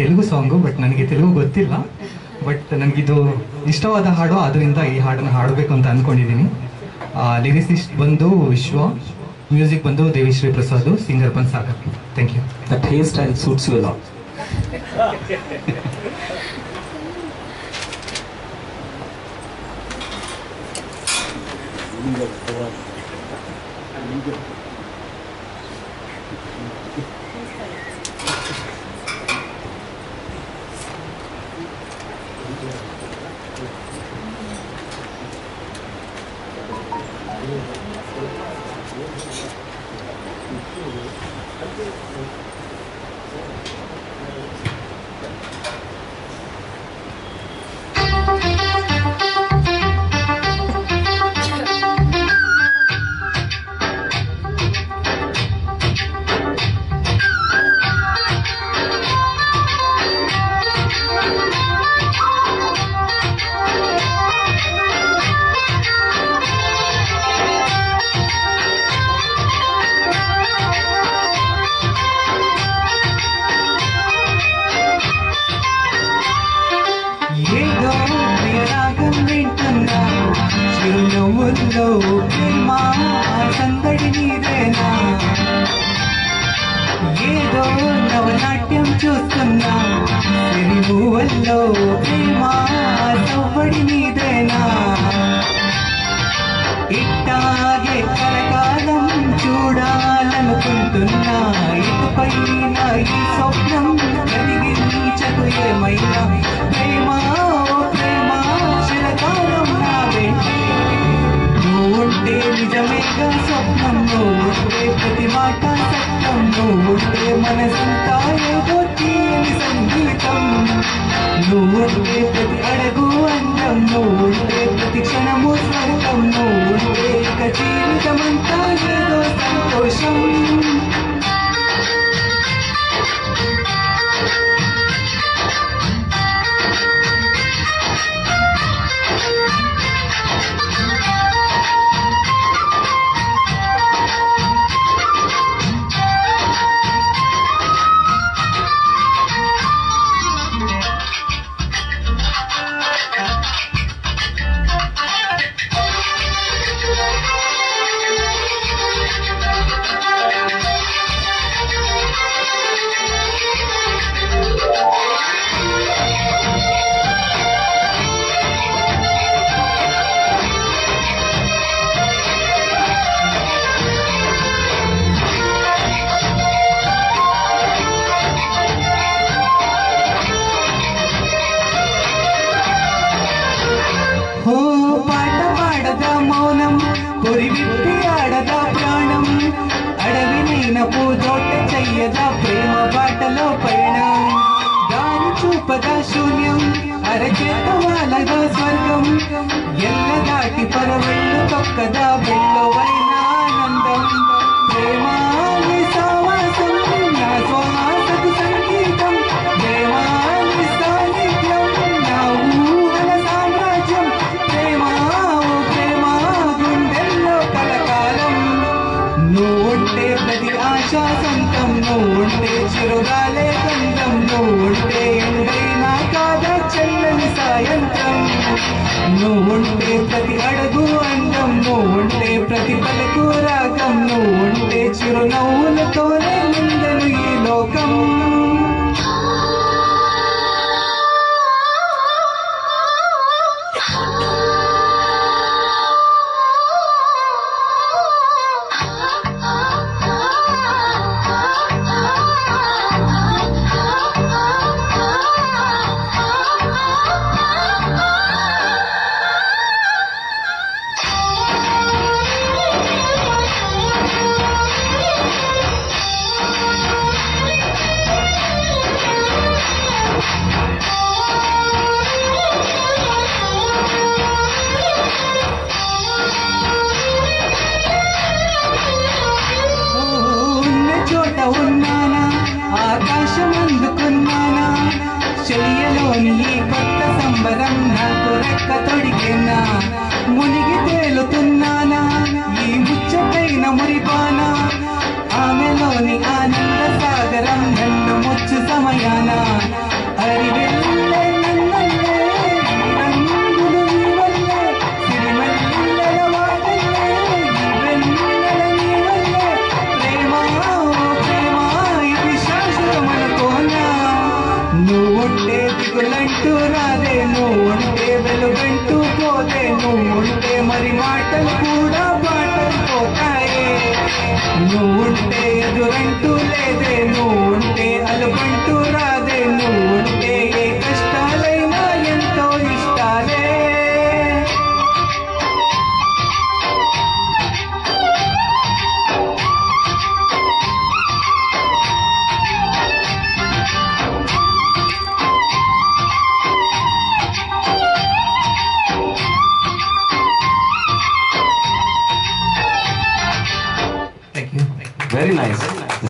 Telugu song but ನನಗೆ ತೆಲುಗು ಗೊತ್ತಿಲ್ಲ. But ನನಗಿದು ಇಷ್ಟವಾದ ಹಾಡು ಅದರಿಂದ ಈ ಹಾಡನ್ನು ಹಾಡಬೇಕು ಅಂತ ಅಂದ್ಕೊಂಡಿದ್ದೀನಿ ಲಿರಿಸಿಸ್ಟ್ ಬಂದು ವಿಶ್ವ ಮ್ಯೂಸಿಕ್ ಬಂದು ದೇವಿಶ್ರೀ ಪ್ರಸಾದ್ ಸಿಂಗರ್ ಬಂದು Sagar. Thank you That hairstyle style suits you lot. Thank you. ఏదో ప్రియరాగం వింటున్నా చిరునవ్వుల్లో ప్రేమ సందడి నీదేనా ఏదో నవనాట్యం చూస్తున్నా సిరిభువల్లో ప్రేమ సవ్వడి నీదేనా ఇట్టాగే కలకాలం చూడాలనుకుంటున్నా ఇకపైన ఈ స్వప్నం కలిగించదు ఏమైనా ప్రేమ నిజమేగా స్వప్నం నువ్వుంటే ప్రతి మాట సత్యం నువ్వుంటే మనసంతా ఏదో తీయని సంగీతం నువ్వుంటే ప్రతి అడుగు అందం నువ్వుంటే ప్రతి క్షణము స్వర్గం నువ్వుంటే ఇక జీవితమంతా పొరి ఆడదా ప్రాణం అడవినైన పూజోట చెయ్యదా ప్రేమ బాటలో పయణం దారి చూపదా శూన్యం అరచేత వాళ్ళగా స్వర్గం? ఎల్ల దాటి పరవళ్ళు తొక్కదా వెళ్ళవైన don't know Do to